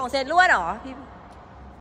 สองเซตรวดเหรอพี่